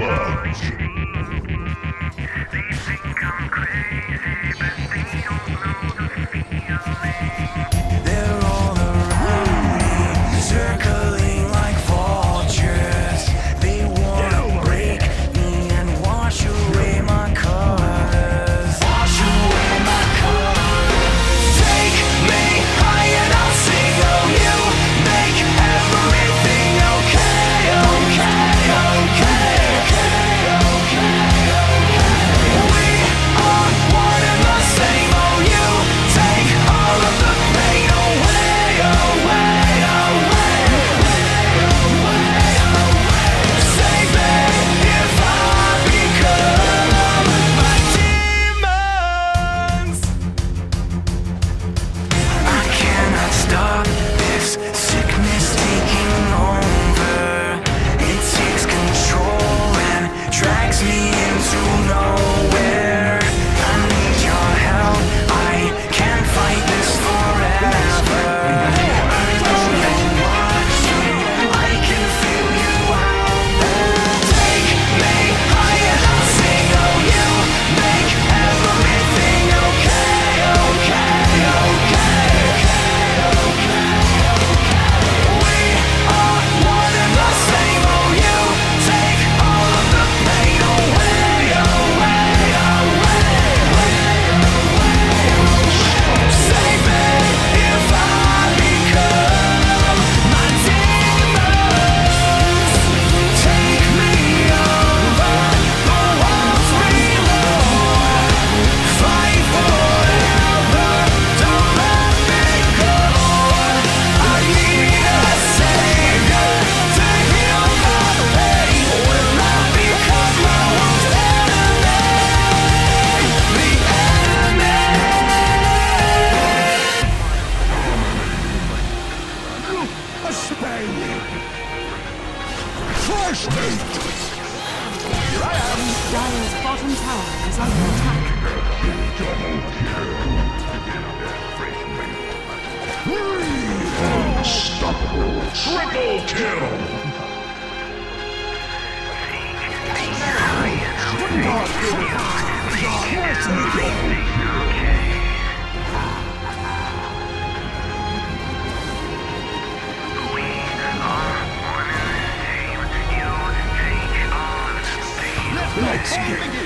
clubs. Crush me! Here I am! Dyer's bottom tower is under attack. Three! Unstoppable! Triple kill! Not good. Execute.